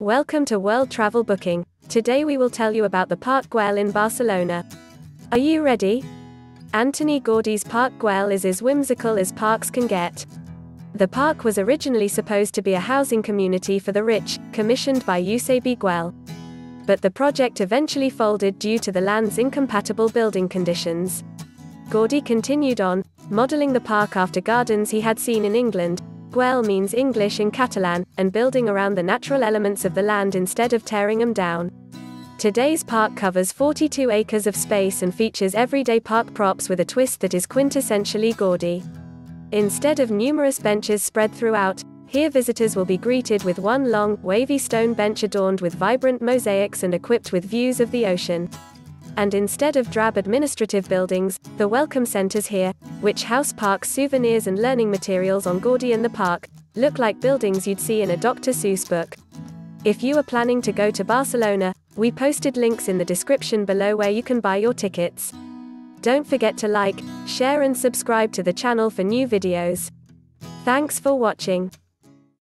Welcome to World Travel Booking. Today we will tell you about the Parc Güell in Barcelona. Are you ready? Antoni Gaudi's Parc Güell is as whimsical as parks can get. The park was originally supposed to be a housing community for the rich, commissioned by Eusebi Güell. But the project eventually folded due to the land's incompatible building conditions. Gaudi continued on, modeling the park after gardens he had seen in England, Güell means English in Catalan, and building around the natural elements of the land instead of tearing them down. Today's park covers 42 acres of space and features everyday park props with a twist that is quintessentially Gaudi. Instead of numerous benches spread throughout, here visitors will be greeted with one long, wavy stone bench adorned with vibrant mosaics and equipped with views of the ocean. And instead of drab administrative buildings, the welcome centers here, which house parks souvenirs and learning materials on Gaudi and the park, look like buildings you'd see in a Dr. Seuss book. If you are planning to go to Barcelona, we posted links in the description below where you can buy your tickets. Don't forget to like, share and subscribe to the channel for new videos. Thanks for watching.